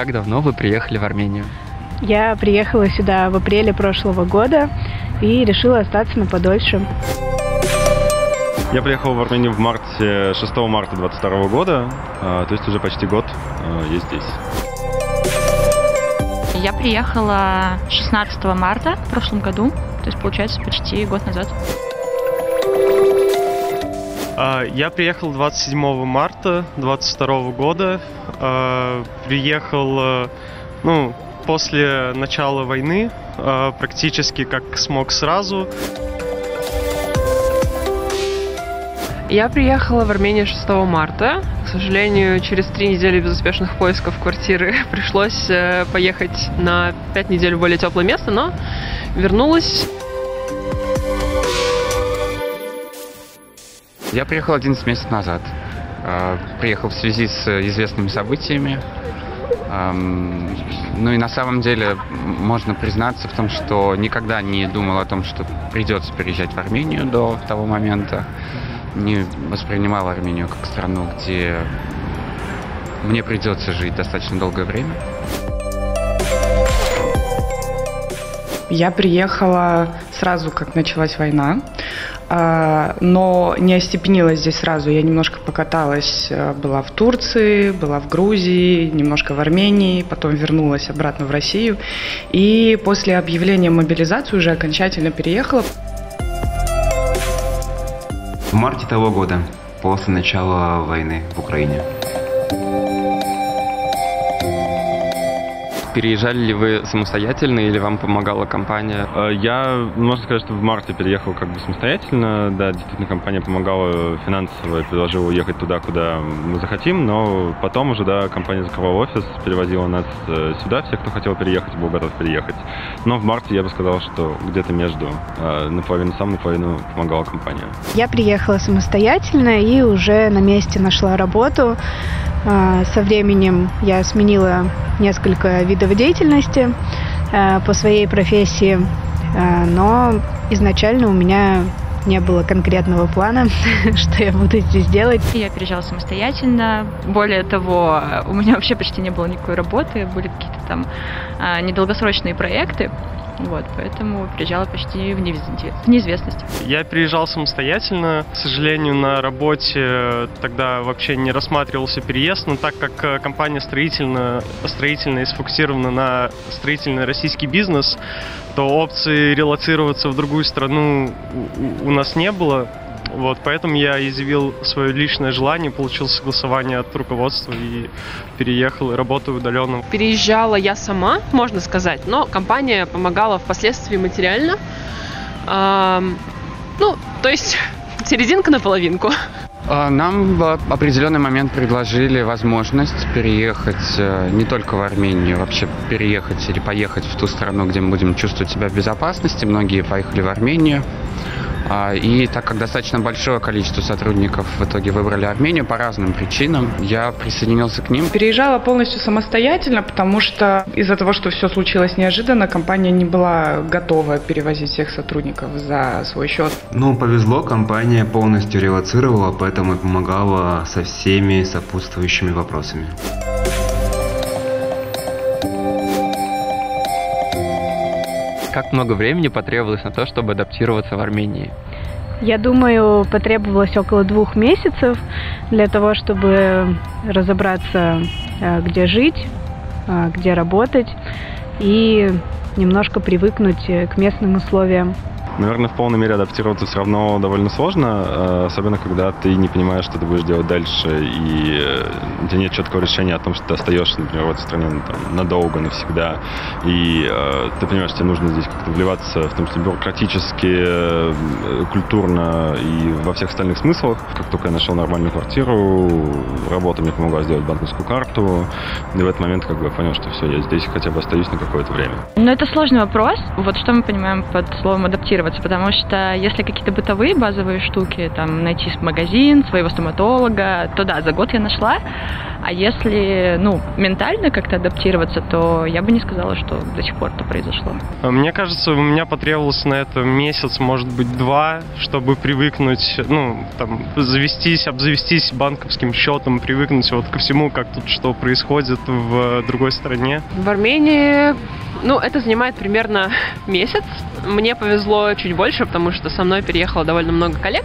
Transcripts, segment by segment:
как давно вы приехали в Армению? Я приехала сюда в апреле прошлого года и решила остаться на подольше. Я приехал в Армению в марте, 6 марта 22 года, а, то есть уже почти год а, есть здесь. Я приехала 16 марта в прошлом году, то есть получается почти год назад. А, я приехал 27 марта 22 года. Приехал, ну, после начала войны, практически как смог сразу. Я приехала в Армению 6 марта. К сожалению, через три недели безуспешных поисков квартиры пришлось э, поехать на пять недель в более теплое место, но вернулась. Я приехал 11 месяцев назад. Э, приехал в связи с известными событиями. Ну и на самом деле можно признаться в том, что никогда не думал о том, что придется переезжать в Армению до того момента не воспринимал Армению как страну, где мне придется жить достаточно долгое время. Я приехала сразу, как началась война, а, но не остепенилась здесь сразу. Я немножко покаталась, э, была в Турции, была в Грузии, немножко в Армении, потом вернулась обратно в Россию. И после объявления мобилизации уже окончательно переехала. В марте того года, после начала войны в Украине. Переезжали ли вы самостоятельно или вам помогала компания? Э, я, можно сказать, что в марте переехал как бы самостоятельно. Да, действительно, компания помогала финансово и предложила уехать туда, куда мы захотим, но потом уже, да, компания закрывала офис, перевозила нас э, сюда, всех, кто хотел переехать, был готов переехать. Но в марте я бы сказал, что где-то между, э, наполовину сам, наполовину помогала компания. Я приехала самостоятельно и уже на месте нашла работу. Со временем я сменила несколько видов деятельности э, по своей профессии, э, но изначально у меня не было конкретного плана, что я буду здесь делать. Я переезжала самостоятельно. Более того, у меня вообще почти не было никакой работы, были какие-то там недолгосрочные проекты. Вот, поэтому приезжала почти в неизвестность. Я приезжал самостоятельно. К сожалению, на работе тогда вообще не рассматривался переезд, но так как э, компания строительная, строительная и сфокусирована на строительный российский бизнес, то опции релацироваться в другую страну у, у нас не было. Вот, поэтому я изъявил свое личное желание, получил согласование от руководства и переехал и работаю удаленно. Переезжала я сама, можно сказать, но компания помогала впоследствии материально. Эм, ну, то есть серединка на половинку. А, нам в определенный момент предложили возможность переехать э, не только в Армению, вообще переехать или поехать в ту страну, где мы будем чувствовать себя в безопасности. Многие поехали в Армению. А, и так как достаточно большое количество сотрудников в итоге выбрали Армению по разным причинам, я присоединился к ним. Переезжала полностью самостоятельно, потому что из-за того, что все случилось неожиданно, компания не была готова перевозить всех сотрудников за свой счет. Ну, повезло, компания полностью релацировала, поэтому и помогала со всеми сопутствующими вопросами. Как много времени потребовалось на то, чтобы адаптироваться в Армении? Я думаю, потребовалось около двух месяцев для того, чтобы разобраться, э, где жить, э, где работать и немножко привыкнуть к местным условиям. Наверное, в полной мере адаптироваться все равно довольно сложно, э, особенно когда ты не понимаешь, что ты будешь делать дальше, и э, у тебя нет четкого решения о том, что ты остаешься, например, в этой стране ну, там, надолго, навсегда, и э, ты понимаешь, что тебе нужно здесь как-то вливаться, в том числе бюрократически, э, культурно и во всех остальных смыслах. Как только я нашел нормальную квартиру, работа мне помогла сделать банковскую карту, и в этот момент как бы я понял, что все, я здесь хотя бы остаюсь на какое-то время. Но это сложный вопрос. Вот что мы понимаем под словом адаптироваться? Адаптироваться, потому что если какие-то бытовые базовые штуки, там, найти магазин, своего стоматолога, то да, за год я нашла. А если, ну, ментально как-то адаптироваться, то я бы не сказала, что до сих пор это произошло. Мне кажется, у меня потребовалось на это месяц, может быть, два, чтобы привыкнуть, ну, там, завестись, обзавестись банковским счетом, привыкнуть вот ко всему, как тут что происходит в другой стране. В Армении, ну, это занимает примерно месяц. Мне повезло чуть больше, потому что со мной переехало довольно много коллег,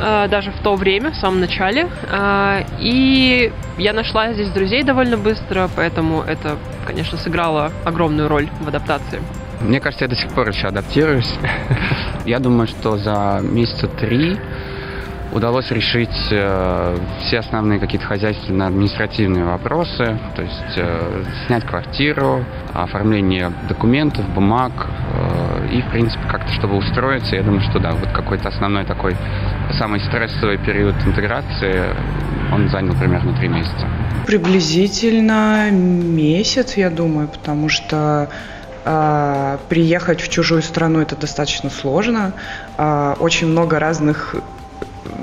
э, даже в то время, в самом начале. Э, и я нашла здесь друзей довольно быстро, поэтому это, конечно, сыграло огромную роль в адаптации. Мне кажется, я до сих пор еще адаптируюсь. Я думаю, что за месяца три удалось решить э, все основные какие-то хозяйственно-административные вопросы, то есть э, снять квартиру, оформление документов, бумаг э, и, в принципе, как-то, чтобы устроиться, я думаю, что да, вот какой-то основной такой самый стрессовый период интеграции, он занял примерно три месяца. Приблизительно месяц, я думаю, потому что э, приехать в чужую страну это достаточно сложно. Э, очень много разных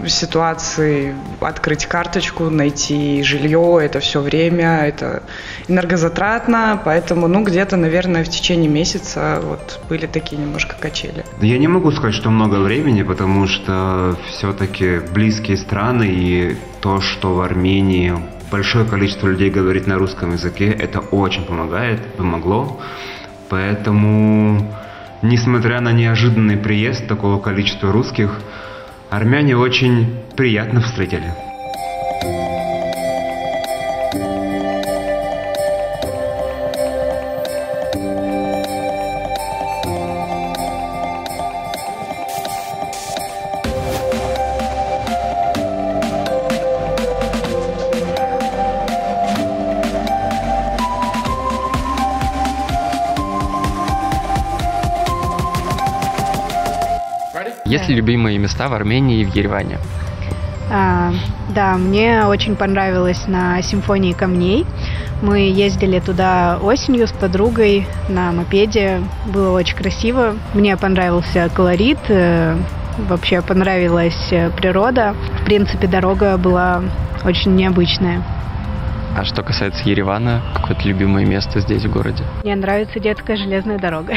ситуации открыть карточку, найти жилье, это все время, это энергозатратно, поэтому, ну, где-то, наверное, в течение месяца вот были такие немножко качели. Я не могу сказать, что много времени, потому что все-таки близкие страны и то, что в Армении большое количество людей говорит на русском языке, это очень помогает, помогло. Поэтому, несмотря на неожиданный приезд такого количества русских, Армяне очень приятно встретили. Есть ли любимые места в Армении и в Ереване? А, да, мне очень понравилось на симфонии камней. Мы ездили туда осенью с подругой на мопеде. Было очень красиво. Мне понравился колорит. э, Вообще понравилась э, природа. В принципе, дорога была очень необычная. А что касается Еревана, какое-то любимое место здесь, в городе? Мне нравится детская железная дорога.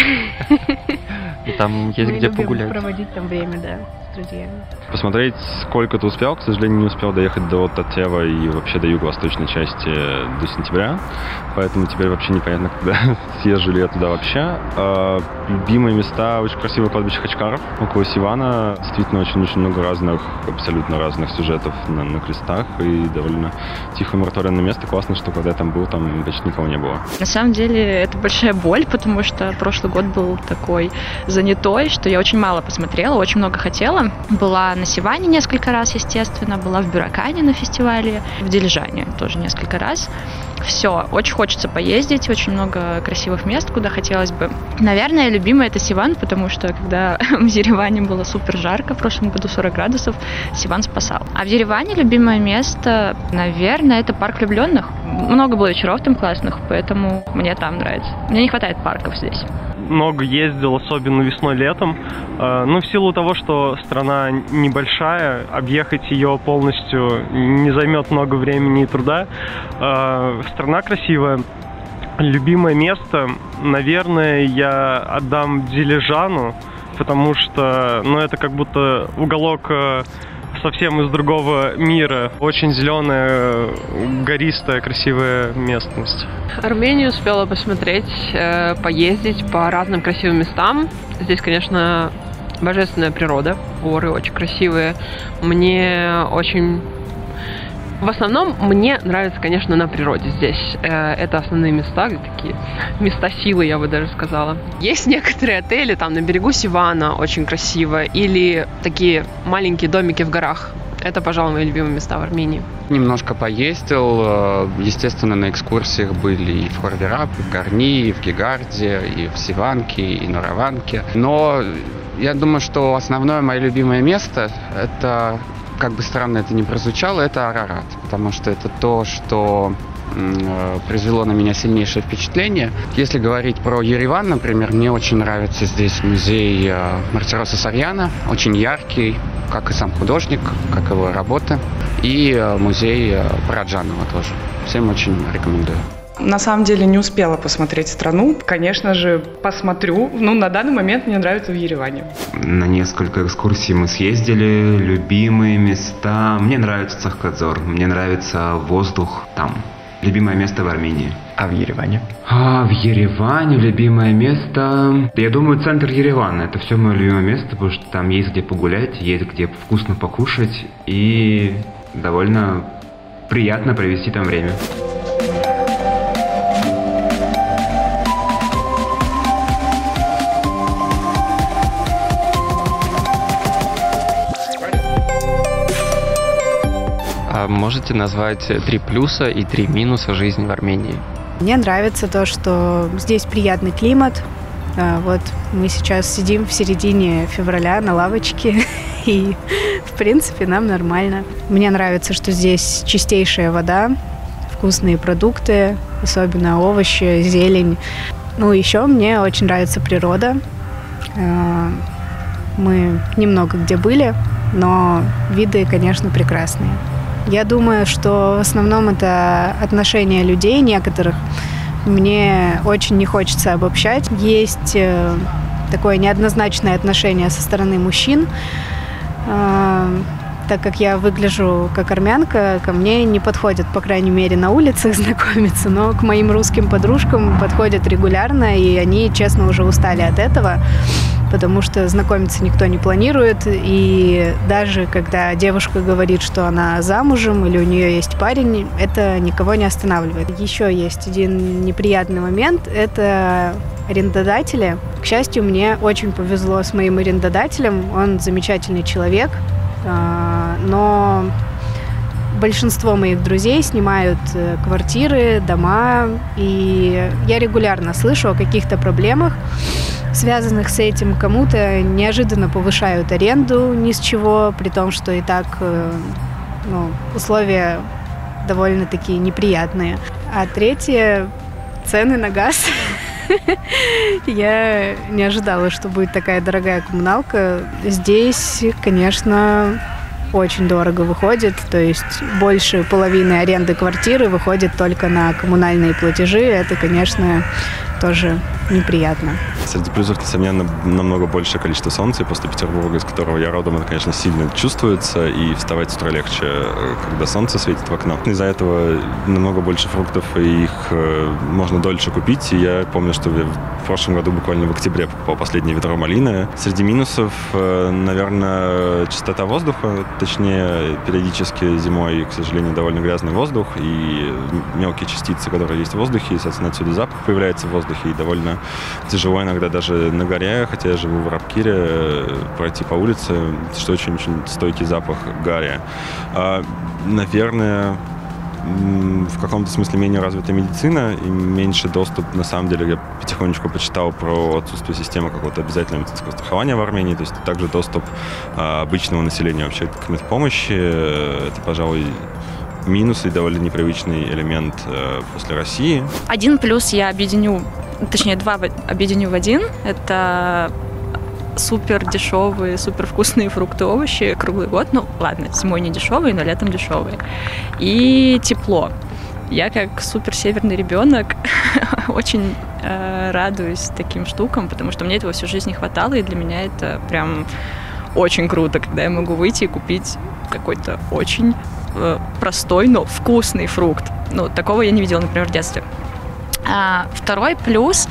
Там есть Мы где любим погулять. проводить там время, да, друзьями. Посмотреть, сколько ты успел. К сожалению, не успел доехать до Татева и вообще до юго-восточной части до сентября. Поэтому теперь вообще непонятно, когда съезжу ли я туда вообще. А, любимые места, очень красивое кладбище Хачкаров около Сивана. Действительно, очень-очень много разных, абсолютно разных сюжетов на, на крестах. И довольно тихое умиротворенное место. Классно, что когда я там был, там почти никого не было. На самом деле это большая боль, потому что прошлый год был такой занятой, что я очень мало посмотрела, очень много хотела. Была на Сиване несколько раз, естественно, была в Бюракане на фестивале, в Дилижане тоже несколько раз. Все, очень хочется поездить, очень много красивых мест, куда хотелось бы. Наверное, любимый это Сиван, потому что когда в Ереване было супер жарко, в прошлом году 40 градусов, Сиван спасал. А в Ереване любимое место, наверное, это парк влюбленных. Много было вечеров там классных, поэтому мне там нравится. Мне не хватает парков здесь много ездил, особенно весной-летом. Э, Ну, в силу того, что страна небольшая, объехать ее полностью не займет много времени и труда. Э, Страна красивая. Любимое место, наверное, я отдам Дилижану, потому что, ну, это как будто уголок э, совсем из другого мира. Очень зеленая, гористая, красивая местность. Армению успела посмотреть, э, поездить по разным красивым местам. Здесь, конечно, божественная природа, горы очень красивые. Мне очень в основном мне нравится, конечно, на природе здесь. Э, Это основные места, где такие места силы, я бы даже сказала. Есть некоторые отели там на берегу Сивана, очень красиво, или такие маленькие домики в горах. Это, пожалуй, мои любимые места в Армении. Немножко поездил, э, естественно, на экскурсиях были и в Хорверап, и в Гарни, и в Гигарде, и в Сиванке, и на Раванке. Но я думаю, что основное мое любимое место – это, как бы странно это ни прозвучало, это Арарат. Потому что это то, что э, произвело на меня сильнейшее впечатление. Если говорить про Ереван, например, мне очень нравится здесь музей э, Мартироса Сарьяна, очень яркий, как и сам художник, как его работы, и э, музей Параджанова тоже. Всем очень рекомендую. На самом деле не успела посмотреть страну. Конечно же, посмотрю. Ну, на данный момент мне нравится в Ереване. На несколько экскурсий мы съездили. Любимые места. Мне нравится Цахкадзор. Мне нравится воздух там. Любимое место в Армении. А в Ереване? А, в Ереване любимое место... Я думаю, центр Еревана. Это все мое любимое место, потому что там есть где погулять, есть где вкусно покушать и довольно приятно провести там время. Можете назвать три плюса и три минуса жизни в Армении? Мне нравится то, что здесь приятный климат. А, вот мы сейчас сидим в середине февраля на лавочке, и, в принципе, нам нормально. Мне нравится, что здесь чистейшая вода, вкусные продукты, особенно овощи, зелень. Ну, еще мне очень нравится природа. А, мы немного где были, но виды, конечно, прекрасные. Я думаю, что в основном это отношения людей некоторых. Мне очень не хочется обобщать. Есть э, такое неоднозначное отношение со стороны мужчин. Э, так как я выгляжу как армянка, ко мне не подходят, по крайней мере, на улицах знакомиться, но к моим русским подружкам подходят регулярно, и они, честно, уже устали от этого потому что знакомиться никто не планирует, и даже когда девушка говорит, что она замужем или у нее есть парень, это никого не останавливает. Еще есть один неприятный момент, это арендодатели. К счастью, мне очень повезло с моим арендодателем, он замечательный человек, а, но большинство моих друзей снимают э, квартиры, дома, и я регулярно слышу о каких-то проблемах, связанных с этим. Кому-то неожиданно повышают аренду ни с чего, при том, что и так э, ну, условия довольно-таки неприятные. А третье – цены на газ. Я не ожидала, что будет такая дорогая коммуналка. Здесь, конечно, очень дорого выходит, то есть больше половины аренды квартиры выходит только на коммунальные платежи. Это, конечно, тоже неприятно. Среди плюсов, несомненно, намного большее количество солнца, и после Петербурга, из которого я родом, это, конечно, сильно чувствуется, и вставать с утра легче, э, когда солнце светит в окно. Из-за этого намного больше фруктов, и их э, можно дольше купить, и я помню, что в прошлом году, буквально в октябре, по последнее ведро малины. Среди минусов, э, наверное, чистота воздуха, точнее, периодически зимой, к сожалению, довольно грязный воздух, и мелкие частицы, которые есть в воздухе, и, соответственно, отсюда запах появляется в воздухе, и довольно тяжело иногда даже на горе, хотя я живу в Рабкире, э, пройти по улице, что очень-очень стойкий запах гари. А, наверное, в каком-то смысле менее развитая медицина и меньше доступ, на самом деле, я потихонечку почитал про отсутствие системы какого-то обязательного медицинского страхования в Армении, то есть также доступ а, обычного населения вообще к медпомощи, это, пожалуй, минус и довольно непривычный элемент э, после России. Один плюс я объединю, точнее два объединю в один. Это супер дешевые, супер вкусные фрукты, овощи круглый год. Ну, ладно, зимой не дешевые, но летом дешевые. И тепло. Я как супер северный ребенок очень э, радуюсь таким штукам, потому что мне этого всю жизнь не хватало, и для меня это прям очень круто, когда я могу выйти и купить какой-то очень простой, но вкусный фрукт. Ну, такого я не видела, например, в детстве. А, второй плюс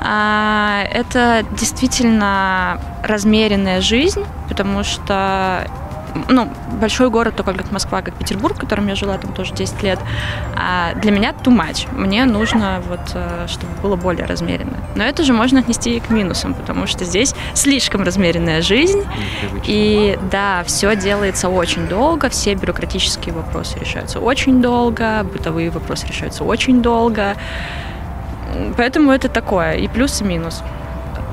а, это действительно размеренная жизнь, потому что ну, большой город, такой как Москва, как Петербург, в котором я жила там тоже 10 лет, а для меня too much. Мне нужно, вот, э, чтобы было более размеренно. Но это же можно отнести и к минусам, потому что здесь слишком размеренная жизнь, и да, все делается очень долго, все бюрократические вопросы решаются очень долго, бытовые вопросы решаются очень долго. Поэтому это такое, и плюс, и минус.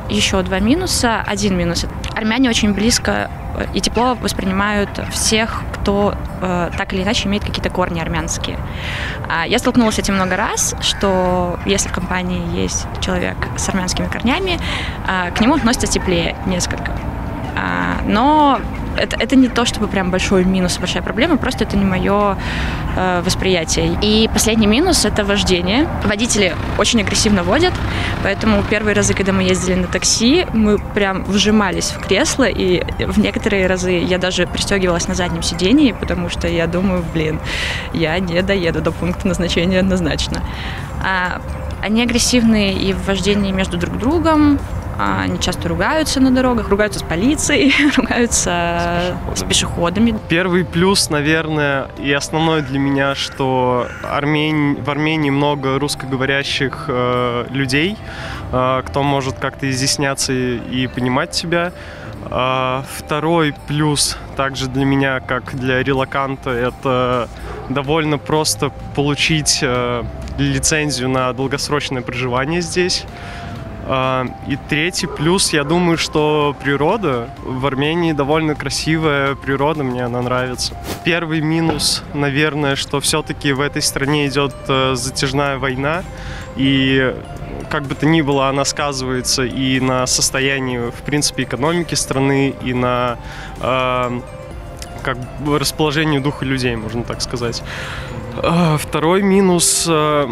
Еще два минуса. Один минус. Армяне очень близко и тепло воспринимают всех, кто э, так или иначе имеет какие-то корни армянские. А я столкнулась с этим много раз, что если в компании есть человек с армянскими корнями, э, к нему относятся теплее несколько. А, но это, это не то, чтобы прям большой минус, большая проблема, просто это не мое э, восприятие. И последний минус — это вождение. Водители очень агрессивно водят, поэтому первые разы, когда мы ездили на такси, мы прям вжимались в кресло, и в некоторые разы я даже пристегивалась на заднем сидении, потому что я думаю, блин, я не доеду до пункта назначения однозначно. А, они агрессивные и в вождении между друг другом, они часто ругаются на дорогах, ругаются с полицией, ругаются с пешеходами. с пешеходами. Первый плюс, наверное, и основной для меня, что Армень... в Армении много русскоговорящих э, людей, э, кто может как-то изъясняться и, и понимать тебя. А второй плюс также для меня, как для релаканта, это довольно просто получить э, лицензию на долгосрочное проживание здесь. А, и третий плюс, я думаю, что природа в Армении довольно красивая природа, мне она нравится. Первый минус, наверное, что все-таки в этой стране идет э, затяжная война, и как бы то ни было, она сказывается и на состоянии, в принципе, экономики страны, и на э, как бы расположению духа людей, можно так сказать. А, второй минус э,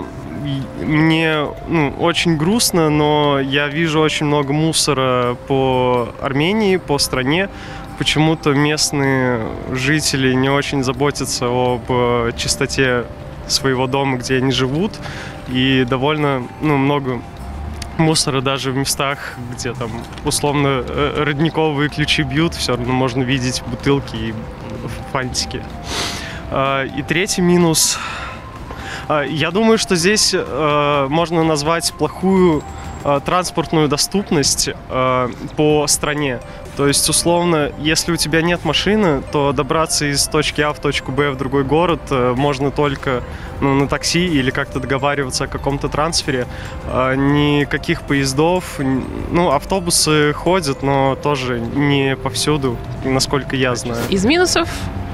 мне ну, очень грустно, но я вижу очень много мусора по Армении, по стране. Почему-то местные жители не очень заботятся об э, чистоте своего дома, где они живут, и довольно ну, много мусора даже в местах, где там условно э, родниковые ключи бьют, все равно можно видеть бутылки и фантики. А, и третий минус я думаю, что здесь э, можно назвать плохую э, транспортную доступность э, по стране. То есть, условно, если у тебя нет машины, то добраться из точки А в точку Б в другой город можно только ну, на такси или как-то договариваться о каком-то трансфере. Никаких поездов, ну, автобусы ходят, но тоже не повсюду, насколько я знаю. Из минусов а,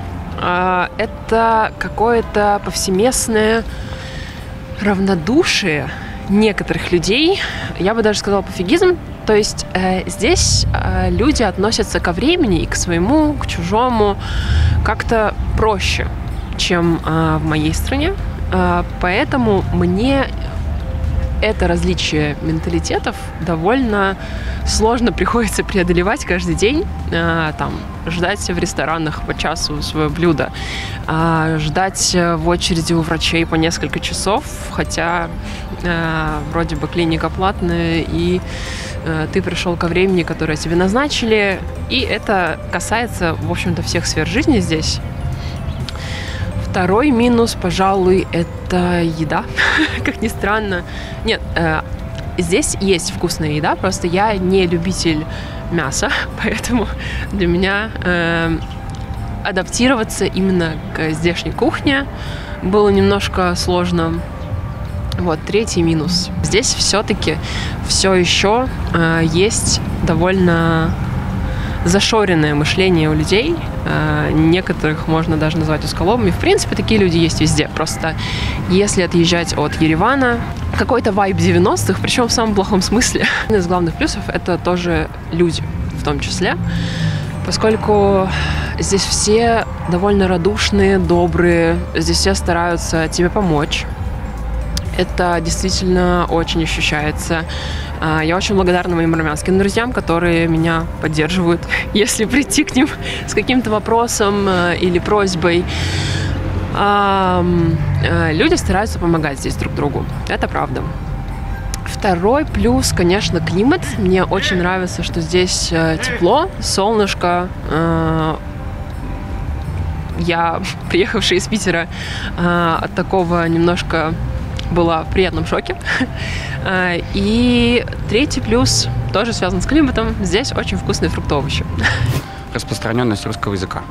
это какое-то повсеместное равнодушие некоторых людей, я бы даже сказала пофигизм. То есть э, здесь э, люди относятся ко времени и к своему, к чужому как-то проще, чем э, в моей стране. Э, поэтому мне это различие менталитетов довольно сложно приходится преодолевать каждый день. Э, там, ждать в ресторанах по часу свое блюдо, э, ждать в очереди у врачей по несколько часов, хотя э, вроде бы клиника платная, и ты пришел ко времени, которое тебе назначили, и это касается, в общем-то, всех сфер жизни здесь. Второй минус, пожалуй, это еда, как ни странно. Нет, э, здесь есть вкусная еда, просто я не любитель мяса, поэтому для меня э, адаптироваться именно к здешней кухне было немножко сложно. Вот, третий минус. Здесь все-таки все еще э, есть довольно зашоренное мышление у людей. Э, некоторых можно даже назвать усколобами. В принципе, такие люди есть везде. Просто если отъезжать от Еревана, какой-то вайб 90-х, причем в самом плохом смысле. Один из главных плюсов — это тоже люди в том числе, поскольку здесь все довольно радушные, добрые, здесь все стараются тебе помочь. Это действительно очень ощущается. А, я очень благодарна моим армянским друзьям, которые меня поддерживают, если прийти к ним с каким-то вопросом э, или просьбой. Э, люди стараются помогать здесь друг другу. Это правда. Второй плюс, конечно, климат. Мне очень нравится, что здесь э, тепло, солнышко. Я, приехавшая из Питера, от такого немножко была в приятном шоке. А, и третий плюс тоже связан с климатом. Здесь очень вкусные фрукты овощи. Распространенность русского языка.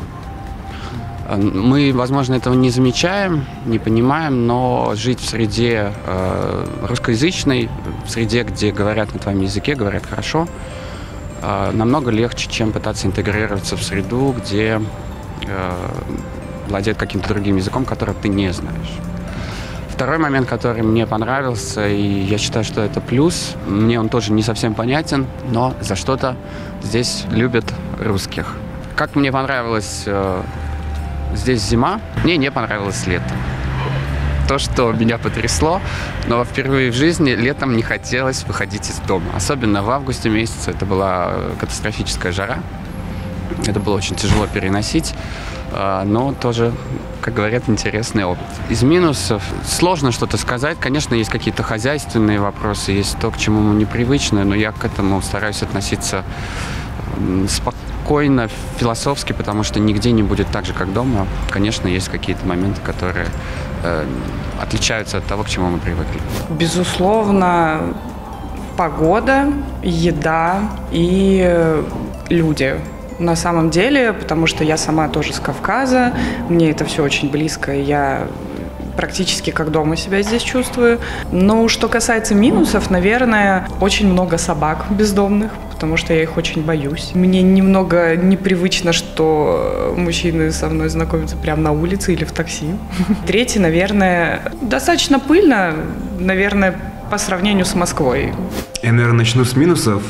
Мы, возможно, этого не замечаем, не понимаем, но жить в среде э, русскоязычной, в среде, где говорят на твоем языке, говорят хорошо, э, намного легче, чем пытаться интегрироваться в среду, где э, владеют каким-то другим языком, который ты не знаешь. Второй момент, который мне понравился, и я считаю, что это плюс, мне он тоже не совсем понятен, но за что-то здесь любят русских. Как мне понравилось э, здесь зима, мне не понравилось лето. То, что меня потрясло, но впервые в жизни летом не хотелось выходить из дома. Особенно в августе месяце это была катастрофическая жара. Это было очень тяжело переносить, э, но тоже как говорят, интересный опыт. Из минусов сложно что-то сказать. Конечно, есть какие-то хозяйственные вопросы, есть то, к чему мы непривычны, но я к этому стараюсь относиться спокойно, философски, потому что нигде не будет так же, как дома. Конечно, есть какие-то моменты, которые э, отличаются от того, к чему мы привыкли. Безусловно, погода, еда и люди на самом деле, потому что я сама тоже с Кавказа, мне это все очень близко, я практически как дома себя здесь чувствую. Но что касается минусов, наверное, очень много собак бездомных, потому что я их очень боюсь. Мне немного непривычно, что мужчины со мной знакомятся прямо на улице или в такси. Третий, наверное, достаточно пыльно, наверное, по сравнению с Москвой. Я, наверное, начну с минусов.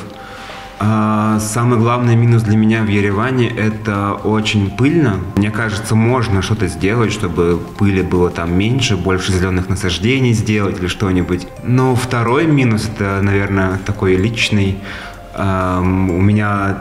А, самый главный минус для меня в Ереване – это очень пыльно. Мне кажется, можно что-то сделать, чтобы пыли было там меньше, больше зеленых насаждений сделать или что-нибудь. Но второй минус – это, наверное, такой личный. У меня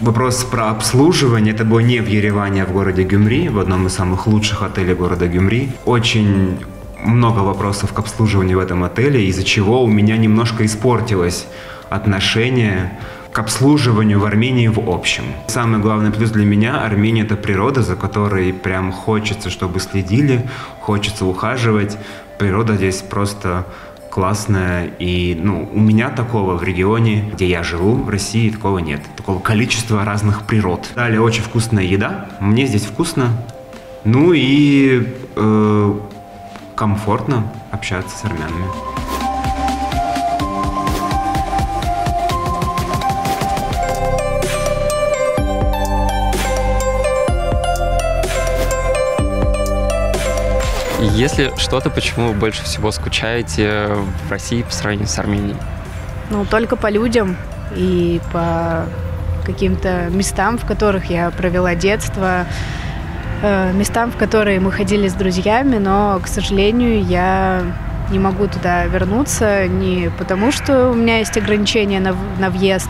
вопрос про обслуживание. Это было не в Ереване, а в городе Гюмри, в одном из самых лучших отелей города Гюмри. Очень много вопросов к обслуживанию в этом отеле, из-за чего у меня немножко испортилось отношение к обслуживанию в Армении в общем. Самый главный плюс для меня Армения – это природа, за которой прям хочется, чтобы следили, хочется ухаживать. Природа здесь просто классная. И ну, у меня такого в регионе, где я живу, в России, такого нет. Такого количества разных природ. Далее очень вкусная еда. Мне здесь вкусно. Ну и э, комфортно общаться с армянами. Если что-то, почему вы больше всего скучаете в России по сравнению с Арменией? Ну, только по людям и по каким-то местам, в которых я провела детство, э, местам, в которые мы ходили с друзьями, но, к сожалению, я не могу туда вернуться не потому, что у меня есть ограничения на, на въезд,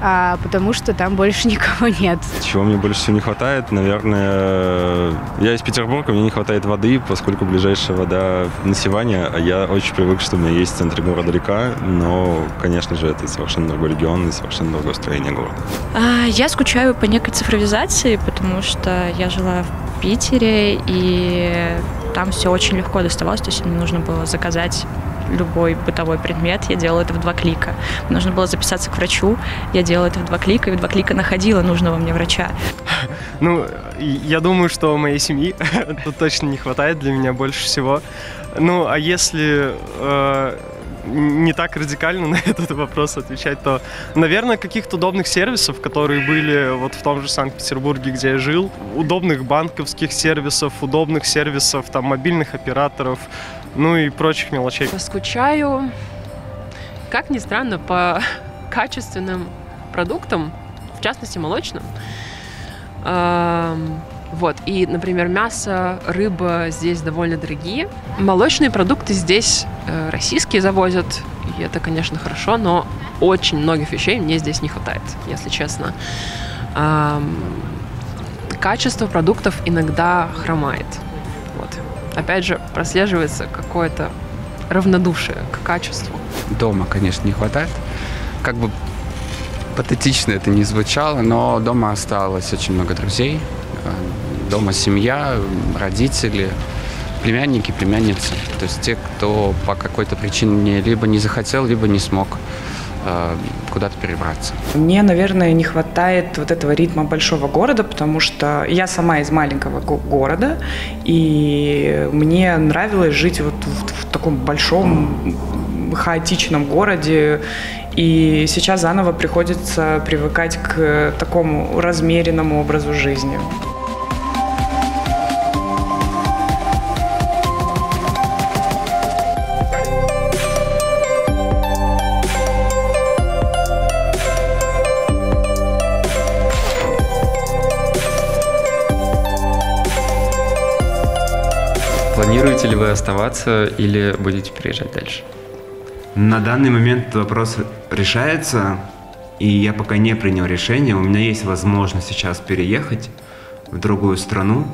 а потому что там больше никого нет. Чего мне больше всего не хватает, наверное, я из Петербурга, мне не хватает воды, поскольку ближайшая вода на Сиване, а я очень привык, что у меня есть в центре города река, но, конечно же, это совершенно другой регион и совершенно другое строение города. А, я скучаю по некой цифровизации, потому что я жила в Питере, и там все очень легко доставалось, то есть мне нужно было заказать любой бытовой предмет, я делала это в два клика. Нужно было записаться к врачу, я делала это в два клика, и в два клика находила нужного мне врача. Ну, я думаю, что моей семьи тут точно не хватает для меня больше всего. Ну, а если э, не так радикально на этот вопрос отвечать, то, наверное, каких-то удобных сервисов, которые были вот в том же Санкт-Петербурге, где я жил, удобных банковских сервисов, удобных сервисов, там, мобильных операторов, ну и прочих мелочей. Скучаю, как ни странно, по качественным продуктам, в частности, молочным. Вот, и, например, мясо, рыба здесь довольно дорогие. Молочные продукты здесь э, российские завозят, и это, конечно, хорошо, но очень многих вещей мне здесь не хватает, если честно. Качество продуктов иногда хромает опять же, прослеживается какое-то равнодушие к качеству. Дома, конечно, не хватает. Как бы патетично это не звучало, но дома осталось очень много друзей. Дома семья, родители, племянники, племянницы. То есть те, кто по какой-то причине либо не захотел, либо не смог куда-то перебраться. Мне, наверное, не хватает вот этого ритма большого города, потому что я сама из маленького города, и мне нравилось жить вот в, в таком большом хаотичном городе, и сейчас заново приходится привыкать к такому размеренному образу жизни. Планируете ли вы оставаться или будете переезжать дальше? На данный момент вопрос решается, и я пока не принял решение. У меня есть возможность сейчас переехать в другую страну,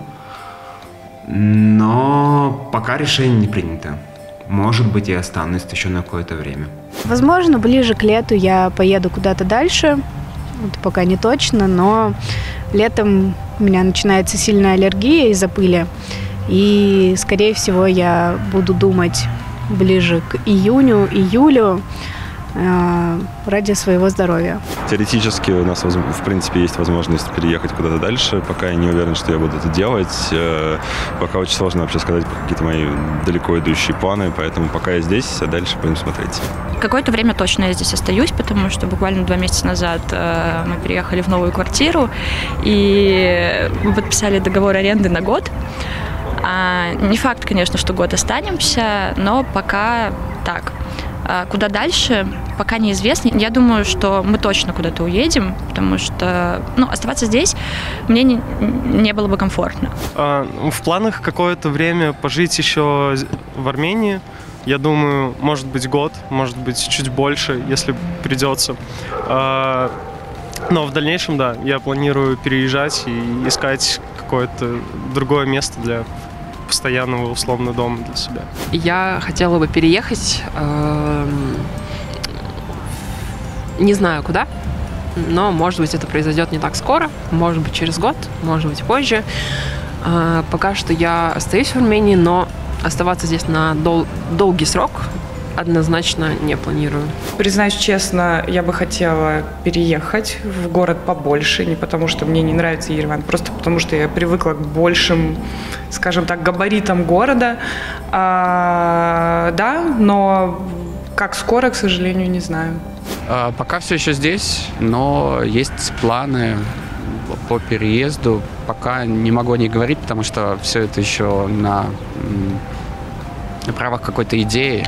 но пока решение не принято. Может быть, я останусь еще на какое-то время. Возможно, ближе к лету я поеду куда-то дальше. Это пока не точно, но летом у меня начинается сильная аллергия из-за пыли. И, скорее всего, я буду думать ближе к июню, июлю, Э, ради своего здоровья. Теоретически у нас, в принципе, есть возможность переехать куда-то дальше. Пока я не уверен, что я буду это делать. Э, пока очень сложно вообще сказать какие-то мои далеко идущие планы, поэтому пока я здесь, а дальше будем смотреть. Какое-то время точно я здесь остаюсь, потому что буквально два месяца назад э, мы переехали в новую квартиру, и мы подписали договор аренды на год. А, не факт, конечно, что год останемся, но пока так. А куда дальше, пока неизвестно. Я думаю, что мы точно куда-то уедем, потому что ну, оставаться здесь мне не, не было бы комфортно. А, в планах какое-то время пожить еще в Армении. Я думаю, может быть год, может быть чуть больше, если придется. А, но в дальнейшем, да, я планирую переезжать и искать какое-то другое место для постоянного условно дома для себя. Я хотела бы переехать, э, не знаю куда, но, может быть, это произойдет не так скоро, может быть, через год, может быть, позже. Э, пока что я остаюсь в Армении, но оставаться здесь на дол- долгий срок однозначно не планирую. Признаюсь честно, я бы хотела переехать в город побольше, не потому что мне не нравится Ереван, просто потому что я привыкла к большим, скажем так, габаритам города. А, да, но как скоро, к сожалению, не знаю. А, пока все еще здесь, но есть планы по переезду. Пока не могу о них говорить, потому что все это еще на, на правах какой-то идеи.